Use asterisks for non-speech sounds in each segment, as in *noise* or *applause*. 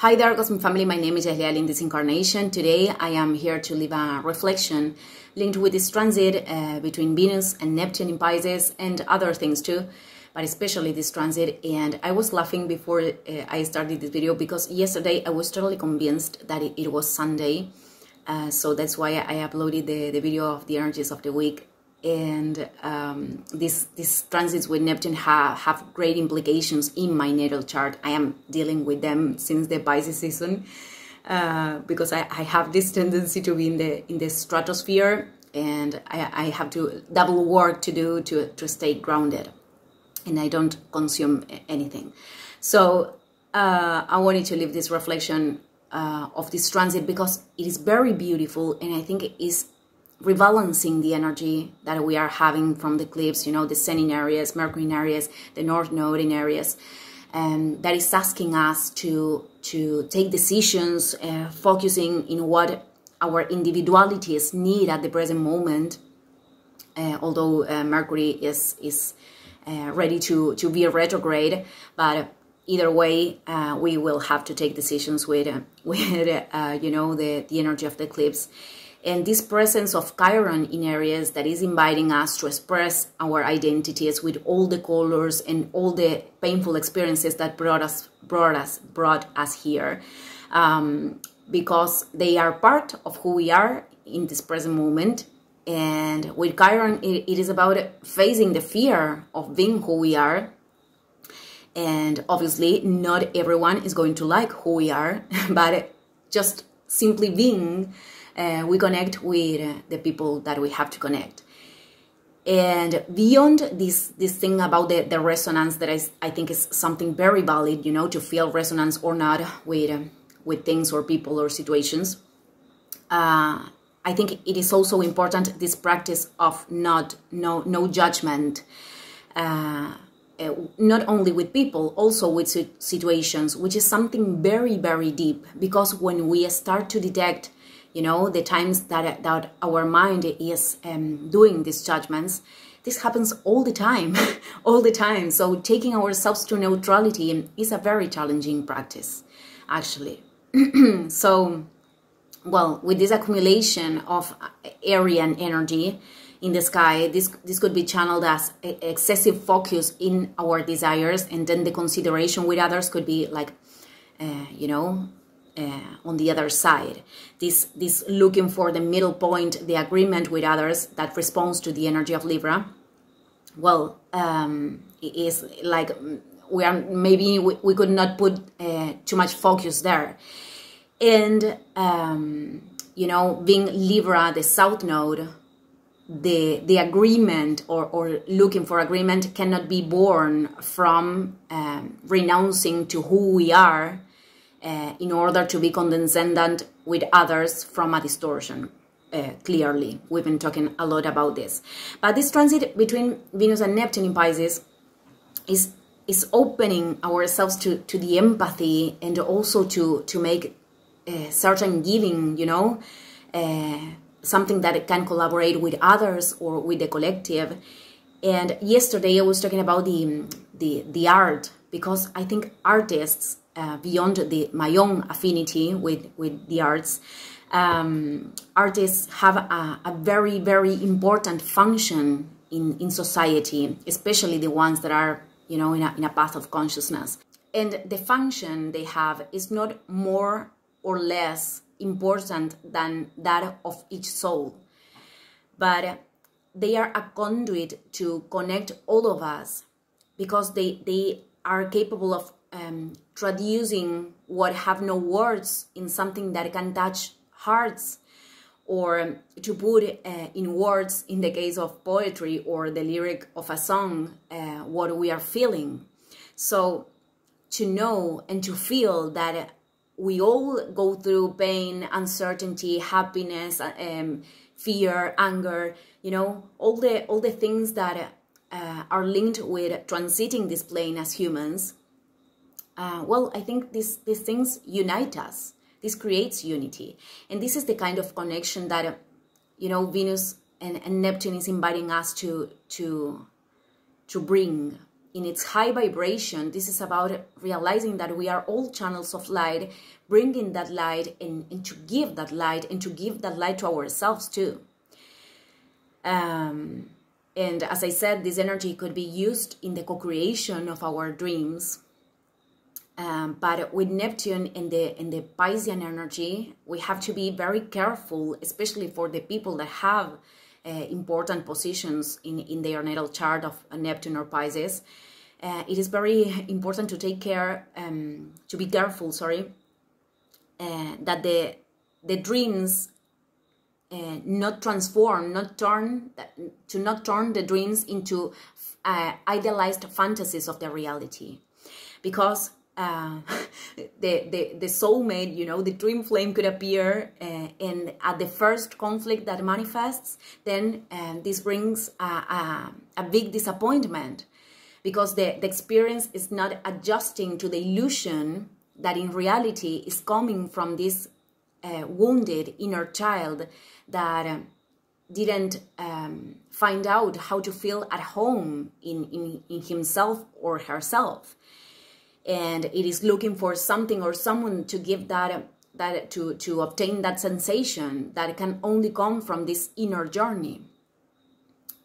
Hi there, Cosmic Family. My name is Yahliel in this incarnation. Today I am here to leave a reflection linked with this transit uh, between Venus and Neptune in Pisces and other things too, but especially this transit. And I was laughing before uh, I started this video because yesterday I was totally convinced that it, it was Sunday. Uh, so that's why I uploaded the, the video of the energies of the week and um, this these transits with Neptune have have great implications in my natal chart. I am dealing with them since the Pisces season uh, because I, I have this tendency to be in the in the stratosphere, and I, I have to double work to do to to stay grounded, and I don't consume anything. So uh, I wanted to leave this reflection uh, of this transit because it is very beautiful, and I think it is rebalancing the energy that we are having from the eclipse, you know, the Sun in Aries, Mercury in Aries, the North Node in Aries, and that is asking us to to take decisions, uh, focusing in what our individualities need at the present moment. Uh, although uh, Mercury is is uh, ready to to be a retrograde, but either way, uh, we will have to take decisions with with you know the the energy of the eclipse and this presence of Chiron in Aries that is inviting us to express our identities with all the colors and all the painful experiences that brought us brought us brought us here um, because they are part of who we are in this present moment. And with Chiron it, it is about facing the fear of being who we are. And obviously not everyone is going to like who we are *laughs* but just simply being uh, we connect with uh, the people that we have to connect. And beyond this this thing about the, the resonance that is, I think is something very valid, you know, to feel resonance or not with uh, with things or people or situations. Uh, I think it is also important this practice of not no no judgment. Uh, uh, not only with people, also with situations, which is something very, very deep. Because when we start to detect you know, the times that, that our mind is um, doing these judgments, this happens all the time, *laughs* all the time. So taking ourselves to neutrality is a very challenging practice, actually. *clears throat* so, well, with this accumulation of Arian energy in the sky, this, this could be channeled as excessive focus in our desires, and then the consideration with others could be like, uh, you know, uh, on the other side. This, this looking for the middle point, the agreement with others that responds to the energy of Libra. Well, um, is like we are maybe we, we could not put uh, too much focus there, and um, you know, being Libra, the South Node, the the agreement or, or looking for agreement cannot be born from um, renouncing to who we are uh, in order to be condescendent with others from a distortion. Uh, clearly, we've been talking a lot about this. But this transit between Venus and Neptune in Pisces is is opening ourselves to, to the empathy and also to to make uh, certain giving, you know, uh, something that can collaborate with others or with the collective. And yesterday I was talking about the the the art because I think artists uh, beyond the, my own affinity with, with the arts, um, artists have a, a, very, very important function in, in society, especially the ones that are, you know, in a, in a path of consciousness. And the function they have is not more or less important than that of each soul. But they are a conduit to connect all of us because they, they are capable of um, traducing what have no words in something that can touch hearts or to put uh, in words in the case of poetry or the lyric of a song uh, what we are feeling. So to know and to feel that we all go through pain uncertainty happiness um, fear anger you know all the all the things that uh, are linked with transiting this plane as humans uh, well, I think these, these things unite us. This creates unity. And this is the kind of connection that, uh, you know, Venus and, and Neptune is inviting us to, to, to bring in its high vibration, this is about realizing that we are all channels of light, bringing that light and, and to give that light and to give that light to ourselves too. Um, and as I said, this energy could be used in the co creation of our dreams. Um, but with Neptune and the in the Piscean energy, we have to be very careful, especially for the people that have uh, important positions in, in their natal chart of Neptune or Pisces. Uh, it is very important to take care, um, to be careful, sorry, uh, that the the dreams uh, not transform, not turn, to not turn the dreams into uh, idealized fantasies of the reality. Because uh, *laughs* the, the, the soulmate, you know, the dream flame could appear uh, and at the first conflict that manifests, then uh, this brings a, a, a, big disappointment because the, the experience is not adjusting to the illusion that in reality is coming from this uh, wounded inner child that um, didn't um, find out how to feel at home in, in, in himself or herself. And it is looking for something or someone to give that that to, to obtain that sensation that can only come from this inner journey.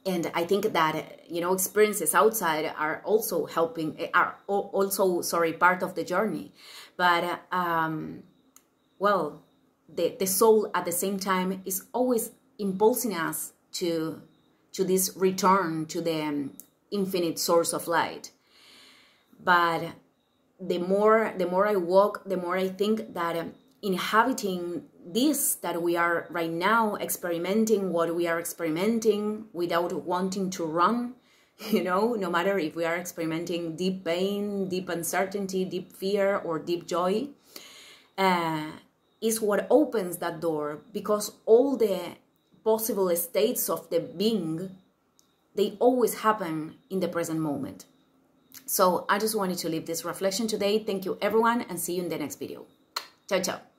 And I think that, you know, experiences outside are also helping, are also, sorry, part of the journey. But, um, well, the, the soul at the same time is always impulsing us to to this return to the um, infinite source of light but the more the more i walk the more i think that um, inhabiting this that we are right now experimenting what we are experimenting without wanting to run *laughs* you know no matter if we are experimenting deep pain deep uncertainty deep fear or deep joy uh, is what opens that door because all the possible states of the being they always happen in the present moment so i just wanted to leave this reflection today. Thank you everyone and see you in the next video. Ciao ciao